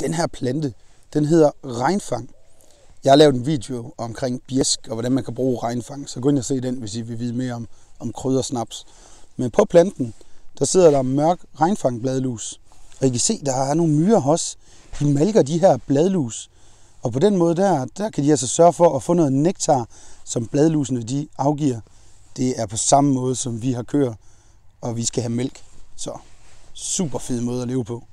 Den her plante, den hedder regnfang. Jeg har lavet en video omkring bjæsk og hvordan man kan bruge regnfang, så gå ind og se den, hvis I vil vide mere om, om kryddersnaps. Men på planten, der sidder der mørk regnfangbladlus. Og I kan se, der er nogle myrer også. De malker de her bladlus. Og på den måde der, der kan de altså sørge for at få noget nektar, som bladlusene de afgiver. Det er på samme måde, som vi har køer, og vi skal have mælk. Så super fed måde at leve på.